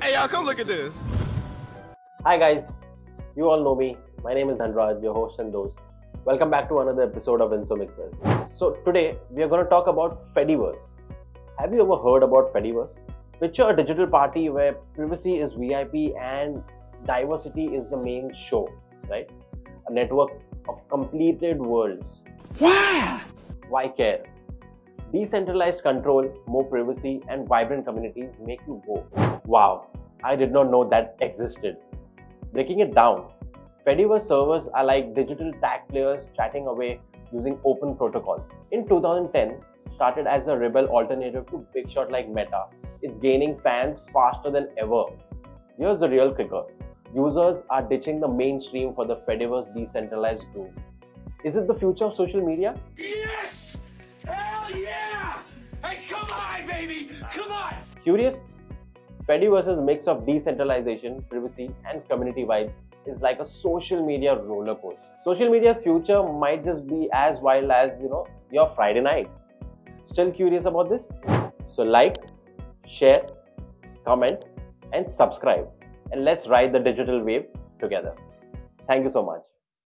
hey, y'all, come look at this. Hi guys, you all know me. My name is Dhanraj, your host and host. Welcome back to another episode of Inso Mixer. So today we are going to talk about Fediverse. Have you ever heard about Fediverse? Picture a digital party where privacy is VIP and diversity is the main show, right? A network of completed worlds. Why? Why care? Decentralized control, more privacy, and vibrant communities make you go, wow, I did not know that existed. Breaking it down, Fediverse servers are like digital tag players chatting away using open protocols. In 2010, started as a rebel alternative to big shot like Meta. It's gaining fans faster than ever. Here's the real kicker. Users are ditching the mainstream for the Fediverse decentralized group. Is it the future of social media? Yes! Baby! Come on! Curious? Fediverse's mix of decentralization, privacy, and community vibes is like a social media roller coaster. Social media's future might just be as wild as, you know, your Friday night. Still curious about this? So like, share, comment, and subscribe. And let's ride the digital wave together. Thank you so much.